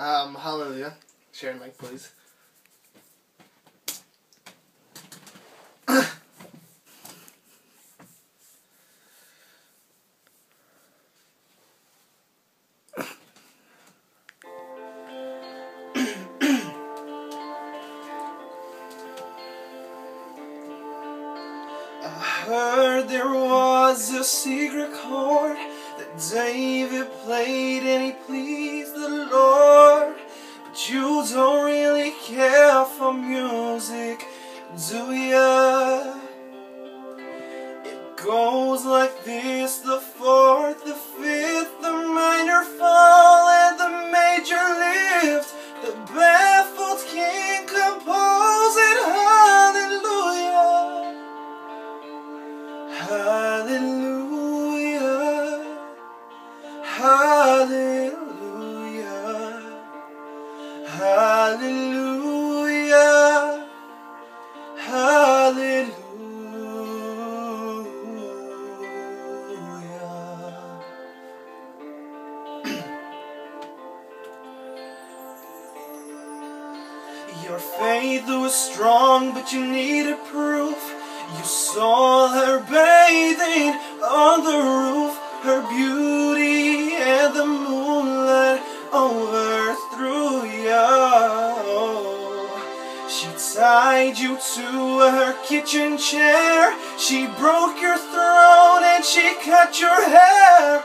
Um, hallelujah. Share and like, please. Heard there was a secret chord that David played and he pleased do ya? It goes like this the fourth, the fifth, the minor fall, and the major lift. The baffled king composed it, hallelujah. Hallelujah. Hallelujah. Your faith was strong, but you needed proof. You saw her bathing on the roof, her beauty and the moonlight overthrew you. She tied you to her kitchen chair. She broke your throne and she cut your hair.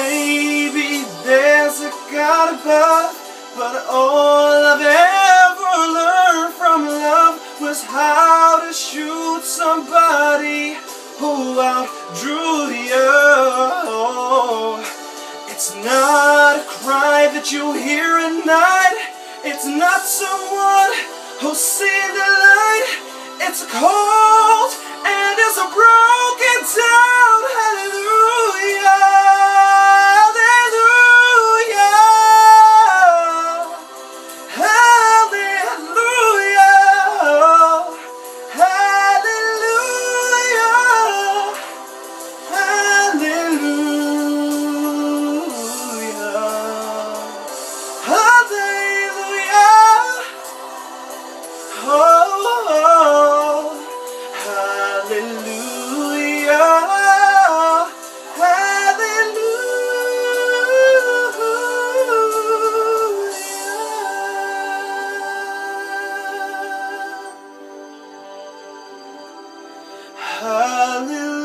Above, but all I've ever learned from love was how to shoot somebody who outdrew you. It's not a cry that you hear at night. It's not someone who's seen the light. It's cold and it's a bright. hallelujah.